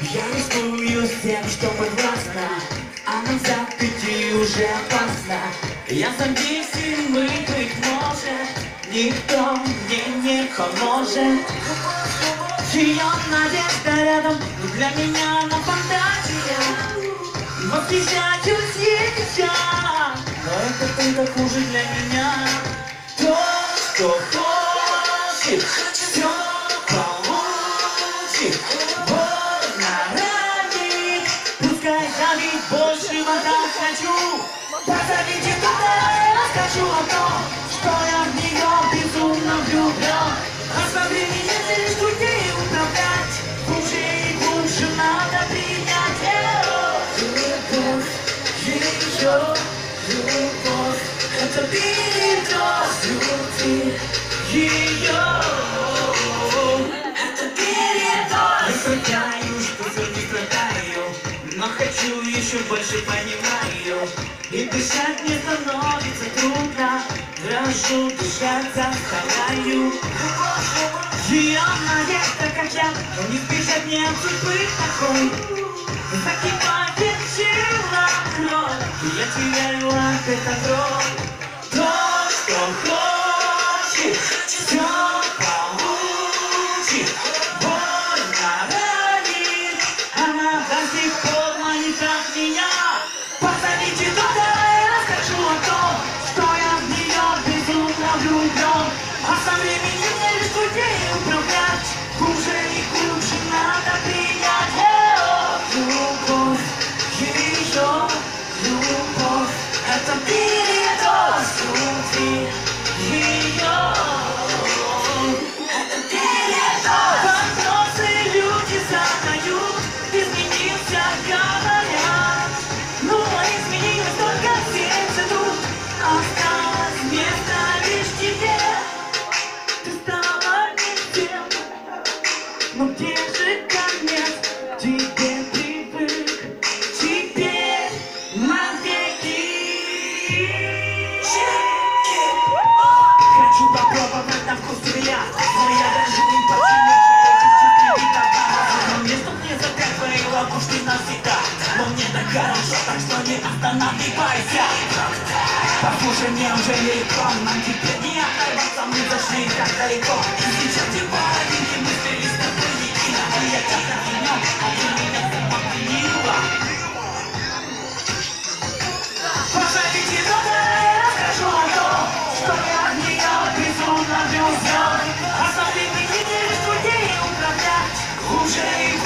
Я рискую с тем, что подвластно А нам за пяти уже опасно. Я десять мы быть может Никто мне не поможет. Ее надежда рядом но Для меня она фантазия. Восхищаюсь ей я Но это только хуже для меня. То, что хочет Все Пускай давит больше вода хочу. Позовите туда, я расскажу о том Что я в нее безумно влюблен со временем лишь людей управлять. Глубже и глубже надо принять. Любовь, ее любовь Это передоз любви ее И дышать мне становится трудно Дрожу, дышать заставляю Ее надежда, как я Но не избежать мне от судьбы такой Закипает сила кровь И я теряю от этой кровь То, что хочет, все получит Хочу попробовать на вкус тебя, но я даже не почему же эти чувства виноваты. Но мне чтоб не закрыть твои ловушки навсегда. Но мне так хорошо, так что не останавливайся. Послушай, мне уже легко, нам теперь не оторваться, мы зашли так далеко. take